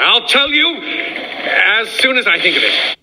I'll tell you as soon as I think of it.